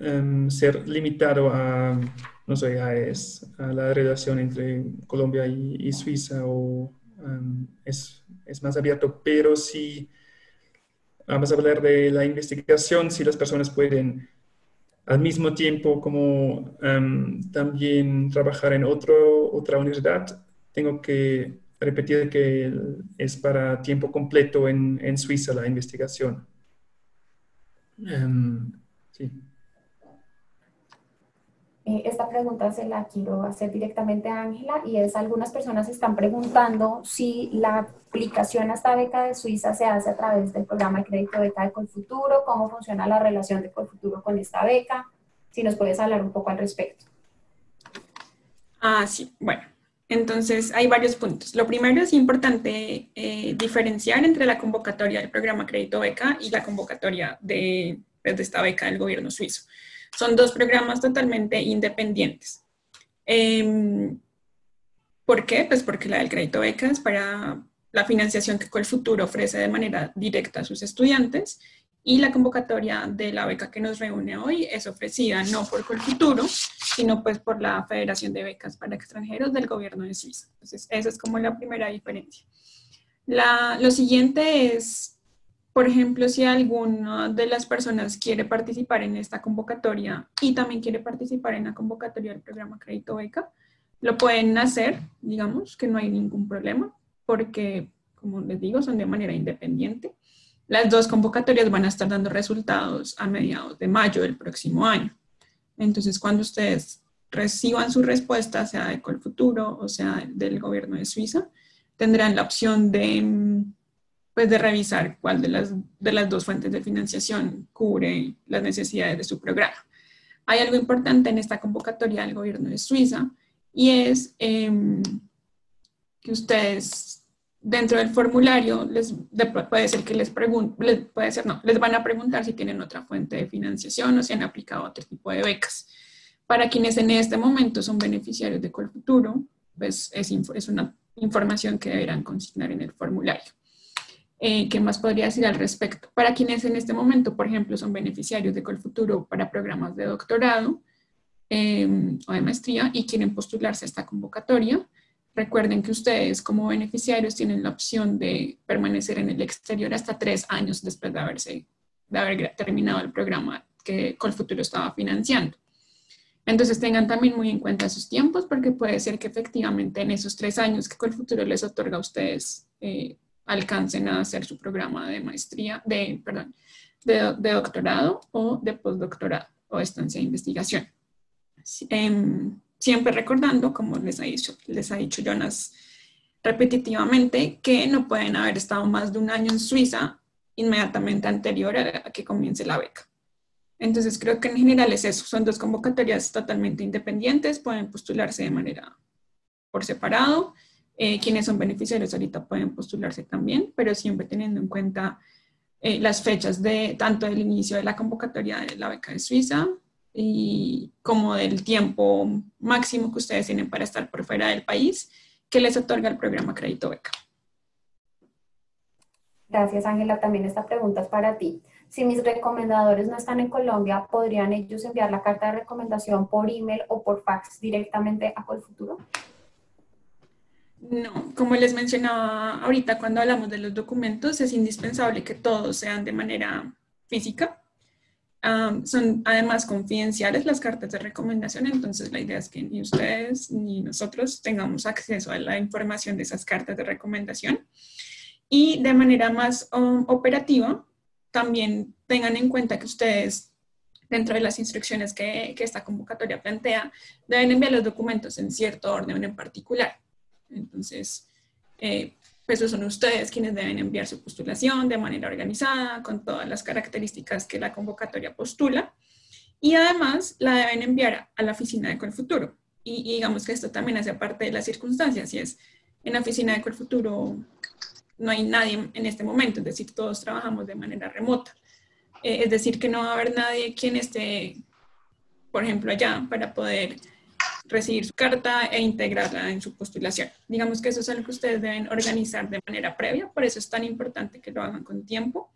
Em, ser limitado a, no sé, a, es, a la relación entre Colombia y, Suiza o em, es es más abierto, pero si vamos a hablar de la investigación, si las personas pueden al mismo tiempo como em, también trabajar en otro, otra universidad, tengo que repetir que es para tiempo completo en, en Suiza la investigación. Sí. Eh, esta pregunta se la quiero hacer directamente a Ángela y es, algunas personas están preguntando si la aplicación a esta beca de Suiza se hace a través del programa de crédito beca de Colfuturo, cómo funciona la relación de Colfuturo con esta beca, si nos puedes hablar un poco al respecto. Ah, sí, bueno, entonces hay varios puntos. Lo primero es importante eh, diferenciar entre la convocatoria del programa crédito beca y la convocatoria de, pues, de esta beca del gobierno suizo. Son dos programas totalmente independientes. Em, ¿Por qué? Pues porque la del crédito beca para la financiación que Colfuturo ofrece de manera directa a sus estudiantes y la convocatoria de la beca que nos reúne hoy es ofrecida no por Colfuturo, sino pues por la Federación de Becas para Extranjeros del Gobierno de Suiza. Entonces, esa es como la primera diferencia. Lo siguiente es por ejemplo, si alguna de las personas quiere participar en esta convocatoria y también quiere participar en la convocatoria del programa Crédito Beca, lo pueden hacer, digamos, que no hay ningún problema, porque, como les digo, son de manera independiente. Las dos convocatorias van a estar dando resultados a mediados de mayo del próximo año. Entonces, cuando ustedes reciban su respuesta, sea de Colfuturo o sea del gobierno de Suiza, tendrán la opción de pues de revisar cuál de las, de las dos fuentes de financiación cubre las necesidades de su programa. Hay algo importante en esta convocatoria del gobierno de Suiza y es em, que ustedes dentro del formulario les, puede ser que les pregunten, puede ser no, les van a preguntar si tienen otra fuente de financiación o si han aplicado otro tipo de becas. Para quienes en este momento son beneficiarios de Colfuturo, pues es, es una información que deberán consignar en el formulario. Eh, ¿Qué más podría decir al respecto? Para quienes en este momento, por ejemplo, son beneficiarios de Colfuturo para programas de doctorado em, o de maestría y quieren postularse a esta convocatoria, recuerden que ustedes como beneficiarios tienen la opción de permanecer en el exterior hasta tres años después de, haberse, de haber terminado el programa que Colfuturo estaba financiando. Entonces tengan también muy en cuenta sus tiempos porque puede ser que efectivamente en esos tres años que Colfuturo les otorga a ustedes eh, alcancen a hacer su programa de maestría, de, perdón, de, doctorado o de postdoctorado o estancia de investigación. Em, siempre recordando, como les ha, dicho, les ha dicho Jonas repetitivamente, que no pueden haber estado más de un año en Suiza inmediatamente anterior a que comience la beca. Entonces creo que en general es eso, son dos convocatorias totalmente independientes, pueden postularse de manera por separado eh, quienes son beneficiarios ahorita pueden postularse también, pero siempre teniendo en cuenta eh, las fechas de tanto del inicio de la convocatoria de la beca de Suiza y como del tiempo máximo que ustedes tienen para estar por fuera del país que les otorga el programa Crédito Beca. Gracias, Ángela. También esta pregunta es para ti. Si mis recomendadores no están en Colombia, ¿podrían ellos enviar la carta de recomendación por email o por fax directamente a Colfuturo? No, como les mencionaba ahorita cuando hablamos de los documentos, es indispensable que todos sean de manera física. son además confidenciales las cartas de recomendación, entonces la idea es que ni ustedes ni nosotros tengamos acceso a la información de esas cartas de recomendación. Y de manera más um, operativa, también tengan en cuenta que ustedes, dentro de las instrucciones que, que esta convocatoria plantea, deben enviar los documentos en cierto orden en particular. Entonces, eh, pues son ustedes quienes deben enviar su postulación de manera organizada, con todas las características que la convocatoria postula. Y además la deben enviar a la oficina de Colfuturo. Y, y digamos que esto también hace parte de las circunstancias, y es en la oficina de Colfuturo no hay nadie en este momento, es decir, todos trabajamos de manera remota. Eh, es decir, que no va a haber nadie quien esté, por ejemplo, allá para poder recibir su carta e integrarla en su postulación. Digamos que eso es algo que ustedes deben organizar de manera previa, por eso es tan importante que lo hagan con tiempo,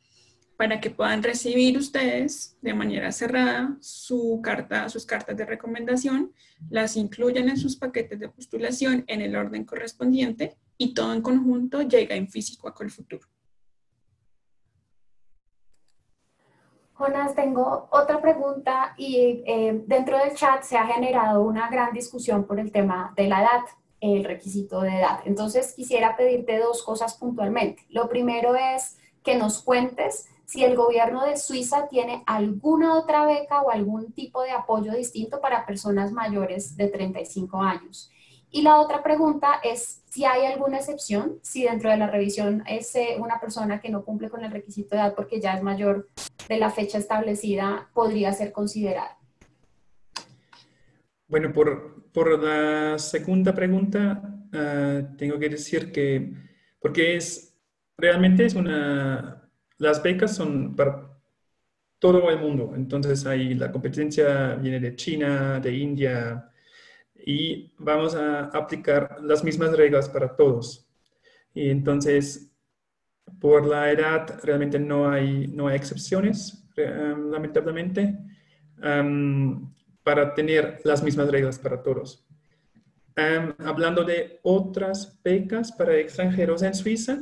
para que puedan recibir ustedes de manera cerrada su carta, sus cartas de recomendación, las incluyan en sus paquetes de postulación en el orden correspondiente y todo en conjunto llega en físico a Colfuturo. Jonas, tengo otra pregunta y eh, dentro del chat se ha generado una gran discusión por el tema de la edad, el requisito de edad. Entonces quisiera pedirte dos cosas puntualmente. Lo primero es que nos cuentes si el gobierno de Suiza tiene alguna otra beca o algún tipo de apoyo distinto para personas mayores de 35 años. Y la otra pregunta es si hay alguna excepción, si dentro de la revisión es eh, una persona que no cumple con el requisito de edad porque ya es mayor de la fecha establecida, podría ser considerada. Bueno, por, por la segunda pregunta, ah, tengo que decir que, porque es, realmente es una, las becas son para todo el mundo. Entonces, ahí la competencia viene de China, de India, y vamos a aplicar las mismas reglas para todos. Y entonces, por la edad, realmente no hay, no hay excepciones, um, lamentablemente, um, para tener las mismas reglas para todos. Um, hablando de otras becas para extranjeros en Suiza,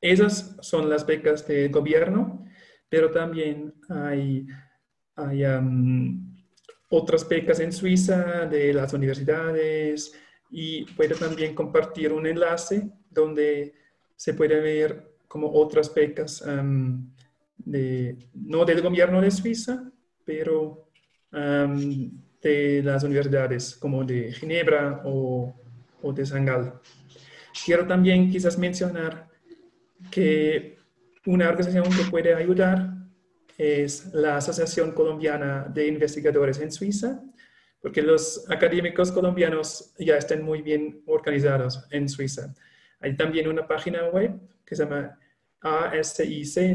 esas son las becas de gobierno, pero también hay, otras becas en Suiza de las universidades y puede también compartir un enlace donde se puede ver como otras becas de, no del gobierno de Suiza, pero de las universidades como de Ginebra o, o de Sangal. Quiero también quizás mencionar que una organización que puede ayudar es la Asociación Colombiana de Investigadores en Suiza, porque los académicos colombianos ya están muy bien organizados en Suiza. Hay también una página web que se llama asic.ch.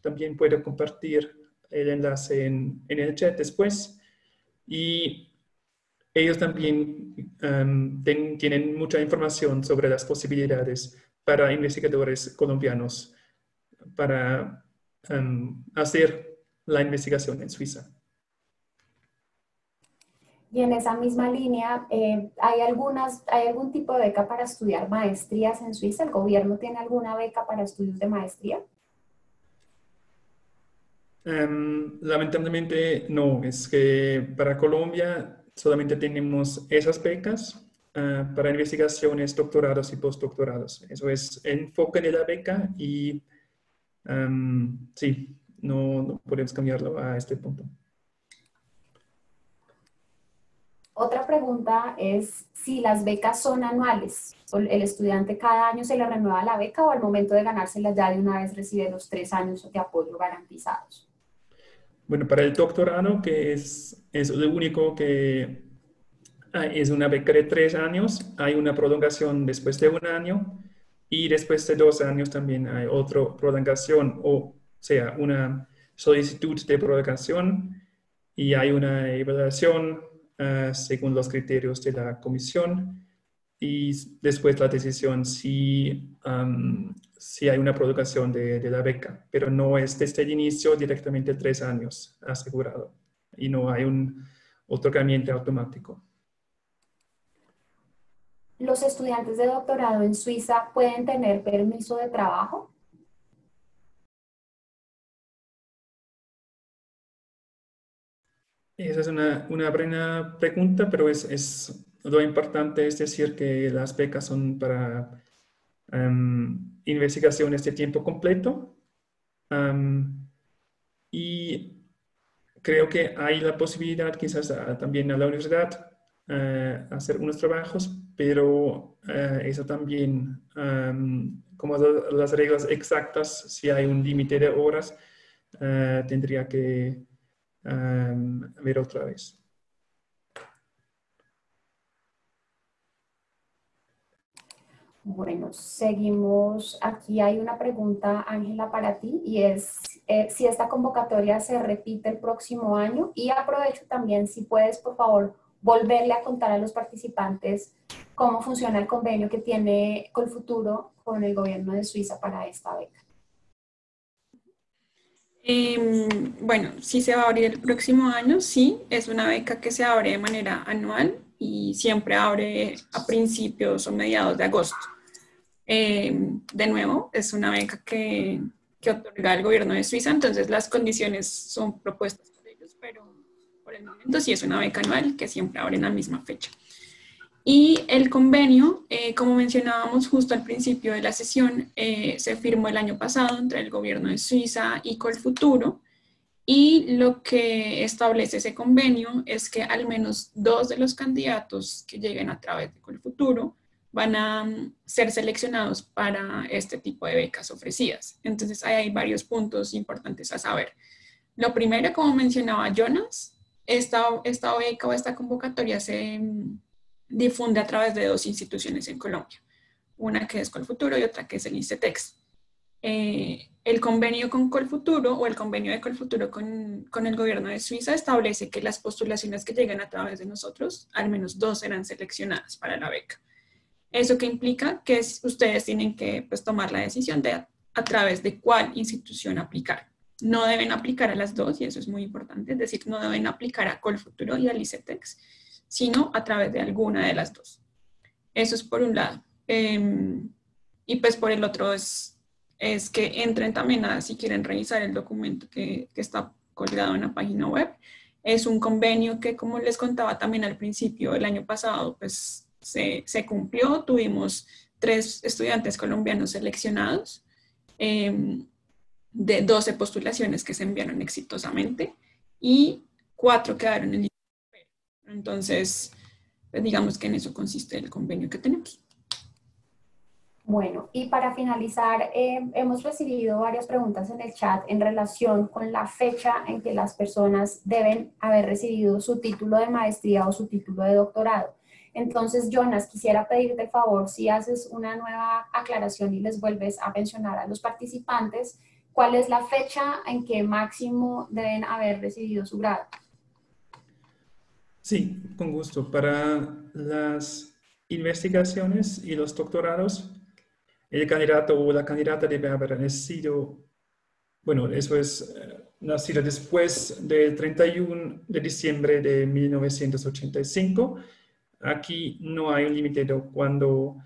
También puedo compartir el enlace en, el chat después. Y ellos también um, tienen mucha información sobre las posibilidades para investigadores colombianos para um, hacer la investigación en Suiza. Y en esa misma línea, eh, ¿hay, algunas, ¿hay algún tipo de beca para estudiar maestrías en Suiza? ¿El gobierno tiene alguna beca para estudios de maestría? Um, lamentablemente no, es que para Colombia solamente tenemos esas becas Ah, para investigaciones, doctorados y postdoctorados. Eso es enfoque de la beca y sí, no, no podemos cambiarlo a este punto. Otra pregunta es si las becas son anuales. ¿El estudiante cada año se le renueva la beca o al momento de ganársela ya de una vez recibe los tres años de apoyo garantizados? Bueno, para el doctorado, que es, es lo único que Ah, es una beca de tres años, hay una prolongación después de un año y después de dos años también hay otra prolongación, o sea, una solicitud de prolongación y hay una evaluación ah, según los criterios de la comisión y después la decisión si, si hay una prolongación de, de, la beca, pero no es desde el inicio directamente tres años asegurado y no hay un otorgamiento automático los estudiantes de doctorado en Suiza pueden tener permiso de trabajo? Esa es una, una buena pregunta, pero es, es, lo importante es decir que las becas son para um, investigaciones de tiempo completo um, y creo que hay la posibilidad quizás también a la universidad uh, hacer unos trabajos pero eh, eso también, como las reglas exactas, si hay un límite de horas, eh, tendría que ver otra vez. Bueno, seguimos. Aquí hay una pregunta, Ángela, para ti, y es eh, si esta convocatoria se repite el próximo año. Y aprovecho también, si puedes, por favor, volverle a contar a los participantes cómo funciona el convenio que tiene Colfuturo con el gobierno de Suiza para esta beca. Em, bueno, sí se va a abrir el próximo año, sí, es una beca que se abre de manera anual y siempre abre a principios o mediados de agosto. Em, de nuevo, es una beca que, que, otorga el gobierno de Suiza, entonces las condiciones son propuestas por ellos, pero por el momento sí es una beca anual que siempre abre en la misma fecha. Y el convenio, eh, como mencionábamos justo al principio de la sesión, eh, se firmó el año pasado entre el gobierno de Suiza y Colfuturo. Y lo que establece ese convenio es que al menos dos de los candidatos que lleguen a través de Colfuturo van a mm, ser seleccionados para este tipo de becas ofrecidas. Entonces, ahí hay varios puntos importantes a saber. Lo primero, como mencionaba Jonas, esta, esta beca o esta convocatoria se mm, difunde a través de dos instituciones en Colombia, una que es Colfuturo y otra que es el ICETEX. Eh, el convenio con Colfuturo o el convenio de Colfuturo con, con el gobierno de Suiza establece que las postulaciones que lleguen a través de nosotros, al menos dos serán seleccionadas para la beca. ¿Eso que implica? Que ustedes tienen que pues, tomar la decisión de a, través de cuál institución aplicar. No deben aplicar a las dos, y eso es muy importante, es decir, no deben aplicar a Colfuturo y al ICETEX, sino a través de alguna de las dos. Eso es por un lado. Em, y pues por el otro es, es que entren también a, si quieren revisar el documento que, que está colgado en la página web. Es un convenio que, como les contaba también al principio, el año pasado, pues se, se cumplió. Tuvimos tres estudiantes colombianos seleccionados em, de 12 postulaciones que se enviaron exitosamente y cuatro quedaron en entonces, pues, digamos que en eso consiste el convenio que tenemos. Bueno, y para finalizar, eh, hemos recibido varias preguntas en el chat en relación con la fecha en que las personas deben haber recibido su título de maestría o su título de doctorado. Entonces, Jonas, quisiera pedirte el favor si haces una nueva aclaración y les vuelves a mencionar a los participantes cuál es la fecha en que máximo deben haber recibido su grado. Sí, con gusto. Para las investigaciones y los doctorados, el candidato o la candidata debe haber nacido, bueno, eso es eh, nacido después del 31 de diciembre de 1985. Aquí no hay un límite de cuando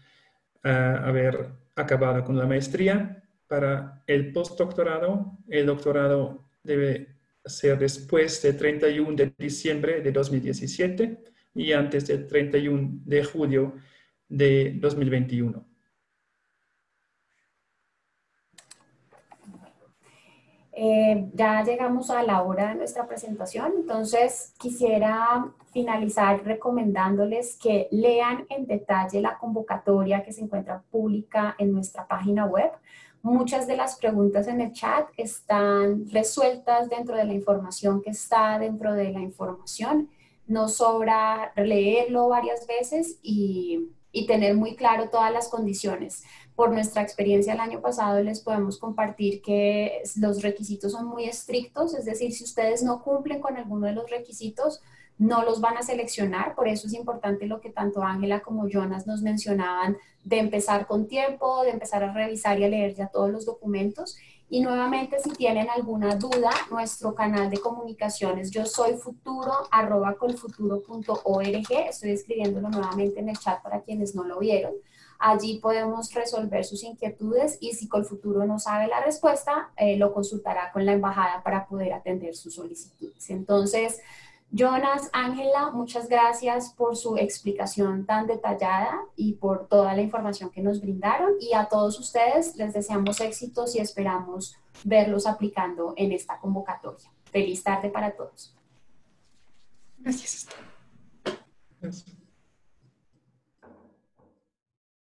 eh, haber acabado con la maestría. Para el postdoctorado, el doctorado debe ser después del 31 de diciembre de 2017 y antes del 31 de julio de 2021. Eh, ya llegamos a la hora de nuestra presentación, entonces quisiera finalizar recomendándoles que lean en detalle la convocatoria que se encuentra pública en nuestra página web. Muchas de las preguntas en el chat están resueltas dentro de la información que está dentro de la información. No sobra leerlo varias veces y, y tener muy claro todas las condiciones. Por nuestra experiencia el año pasado les podemos compartir que los requisitos son muy estrictos, es decir, si ustedes no cumplen con alguno de los requisitos, no los van a seleccionar, por eso es importante lo que tanto Ángela como Jonas nos mencionaban de empezar con tiempo, de empezar a revisar y a leer ya todos los documentos. Y nuevamente, si tienen alguna duda, nuestro canal de comunicaciones yo soy futuro, arroba colfuturo.org, estoy escribiéndolo nuevamente en el chat para quienes no lo vieron. Allí podemos resolver sus inquietudes y si Colfuturo no sabe la respuesta, eh, lo consultará con la embajada para poder atender sus solicitudes. Entonces, Jonas, Ángela, muchas gracias por su explicación tan detallada y por toda la información que nos brindaron. Y a todos ustedes les deseamos éxitos y esperamos verlos aplicando en esta convocatoria. Feliz tarde para todos. Gracias. gracias.